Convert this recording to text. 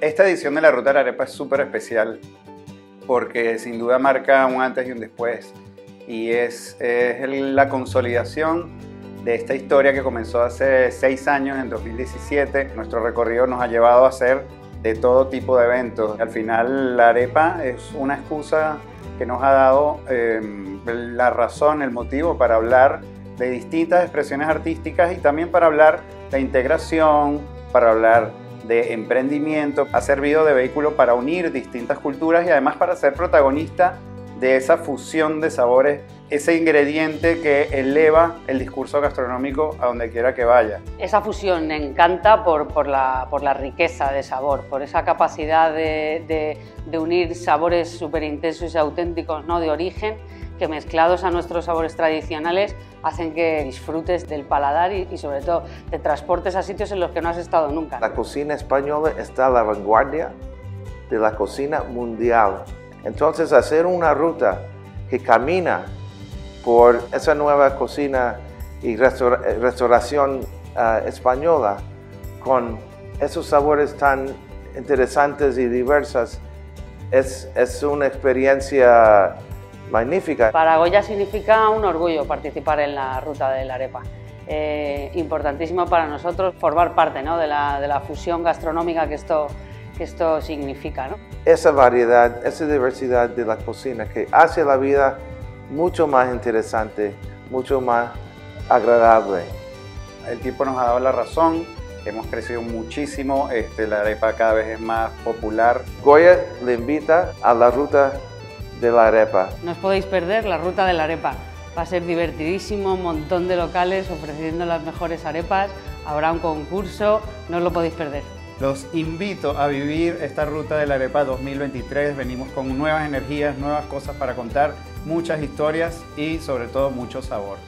Esta edición de la Ruta de la Arepa es súper especial porque sin duda marca un antes y un después y es, es la consolidación de esta historia que comenzó hace seis años, en 2017. Nuestro recorrido nos ha llevado a hacer de todo tipo de eventos. Al final la arepa es una excusa que nos ha dado eh, la razón, el motivo para hablar de distintas expresiones artísticas y también para hablar de integración, para hablar de emprendimiento. Ha servido de vehículo para unir distintas culturas y además para ser protagonista de esa fusión de sabores, ese ingrediente que eleva el discurso gastronómico a donde quiera que vaya. Esa fusión me encanta por, por, la, por la, riqueza de sabor, por esa capacidad de, de, unir sabores súper intensos y auténticos ¿no? de origen que mezclados a nuestros sabores tradicionales hacen que disfrutes del paladar y, sobre todo te transportes a sitios en los que no has estado nunca. La cocina española está a la vanguardia de la cocina mundial. Entonces hacer una ruta que camina por esa nueva cocina y restaura restauración uh, española con esos sabores tan interesantes y diversas es, es una experiencia magnífica. Para Goya significa un orgullo participar en la ruta de la arepa. Eh, importantísimo para nosotros formar parte ¿no? de, la, de, la, fusión gastronómica que esto, que esto significa. ¿no? Esa variedad, esa diversidad de la cocina que hace la vida mucho más interesante, mucho más agradable. El tiempo nos ha dado la razón, hemos crecido muchísimo, este, la arepa cada vez es más popular. Goya le invita a la ruta de la arepa. No os podéis perder la ruta de la arepa. Va a ser divertidísimo, un montón de locales ofreciendo las mejores arepas, habrá un concurso, no os lo podéis perder. Los invito a vivir esta ruta de la arepa 2023. Venimos con nuevas energías, nuevas cosas para contar, muchas historias y sobre todo mucho sabor.